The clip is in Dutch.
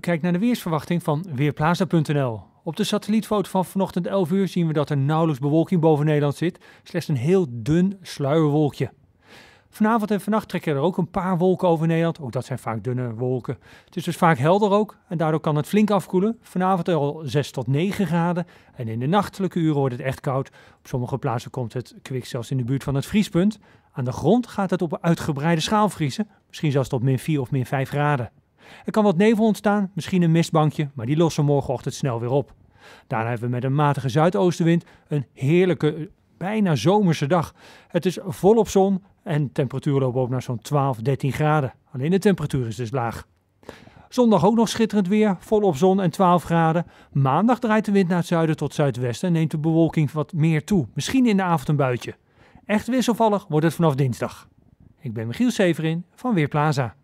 kijkt naar de weersverwachting van Weerplaza.nl. Op de satellietfoto van vanochtend 11 uur zien we dat er nauwelijks bewolking boven Nederland zit. Slechts een heel dun sluierwolkje. Vanavond en vannacht trekken er ook een paar wolken over Nederland. Ook dat zijn vaak dunne wolken. Het is dus vaak helder ook en daardoor kan het flink afkoelen. Vanavond al 6 tot 9 graden en in de nachtelijke uren wordt het echt koud. Op sommige plaatsen komt het kwik zelfs in de buurt van het vriespunt. Aan de grond gaat het op een uitgebreide schaal vriezen, misschien zelfs tot min 4 of min 5 graden. Er kan wat nevel ontstaan, misschien een mistbankje, maar die lossen morgenochtend snel weer op. Daarna hebben we met een matige zuidoostenwind een heerlijke, bijna zomerse dag. Het is volop zon en temperatuur loopt op naar zo'n 12, 13 graden. Alleen de temperatuur is dus laag. Zondag ook nog schitterend weer, volop zon en 12 graden. Maandag draait de wind naar het zuiden tot zuidwesten en neemt de bewolking wat meer toe. Misschien in de avond een buitje. Echt wisselvallig wordt het vanaf dinsdag. Ik ben Michiel Severin van Weerplaza.